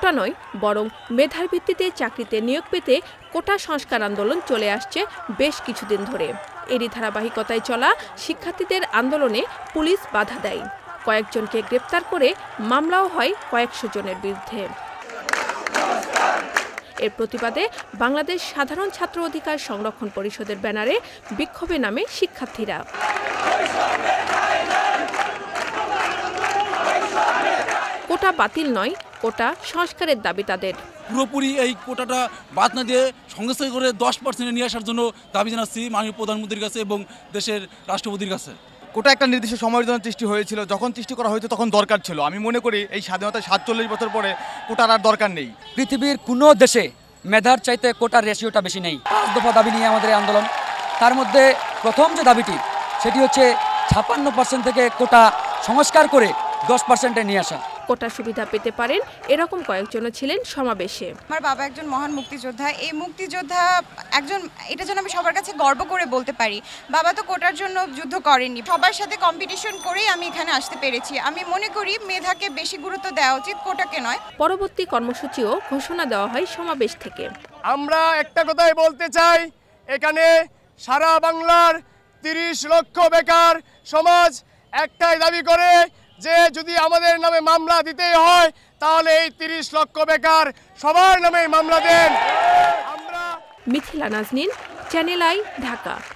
কোটা নয়, বরং মেধার ভিত্তিতে চাকরিতে নিয়োগ পেতে কোটা সংস্কার আন্দোলন চলে আসছে বেশ কিছুদিন ধরে। এরই ধারাবাহিকতায় চলা শিক্ষার্থীদের আন্দোলনে পুলিশ বাধা দেয়। কয়েকজনকে গ্রেপ্তার করে মামলাও হয় কয়েকশো জনের বিরুদ্ধে। এর প্রতিবাদে বাংলাদেশ সাধারণ ছাত্র অধিকার সংরক্ষণ পরিষদের ব্যানারে বিক্ষোভে নামে শিক্ষার্থীরা। কোটা বাতিল নয় কোটা সংস্কারের দাবি তাদের। পুরোপুরি এই কোটাটা বাদ না দিয়ে সংস্থা করে দশ পার্সেন্টে নিয়ে আসার জন্য দাবি জানাচ্ছি মাননীয় প্রধানমন্ত্রীর কাছে এবং দেশের রাষ্ট্রপতির কাছে। কোটা একটা নির্দিষ্ট সময়ের জন্য সৃষ্টি হয়েছিল। যখন সৃষ্টি করা হয়েছে তখন দরকার ছিল। আমি মনে করি এই স্বাধীনতা সাতচল্লিশ বছর পরে কোটার আর দরকার নেই। পৃথিবীর কোনো দেশে মেধার চাইতে কোটার রেশিওটা বেশি নেই। পাঁচ দফা দাবি নিয়ে আমাদের আন্দোলন। তার মধ্যে প্রথম যে দাবিটি সেটি হচ্ছে ছাপ্পান্ন পার্সেন্ট থেকে কোটা সংস্কার করে দশ পার্সেন্টে নিয়ে আসা। কোটা সুবিধা পেতে পারেন। এরকম কয়েকজনও ছিলেন সমাবেশে। আমার বাবা একজন মহান মুক্তিযোদ্ধা। এই মুক্তিযোদ্ধা একজন এটা যেন আমি সবার কাছে গর্ব করে বলতে পারি বাবা তো কোটার জন্য যুদ্ধ করেননি। সবার সাথে কম্পিটিশন করেই আমি এখানে আসতে পেরেছি। আমি মনে করি মেধাকে বেশি গুরুত্ব দেওয়া উচিত কোটাকে নয়। পরবর্তী কর্মসূচিও ঘোষণা দেওয়া হয় সমাবেশ থেকে। আমরা একটা কথাই বলতে চাই এখানে সারা বাংলার তিরিশ লক্ষ বেকার সমাজ একটাই দাবি করে যে যদি আমাদের নামে মামলা দিতেই হয়, তাহলে এই তিরিশ লক্ষ বেকার সবার নামে মামলা দেন। আমরা মিথিলা নাজনীন, চ্যানেল আই, ঢাকা।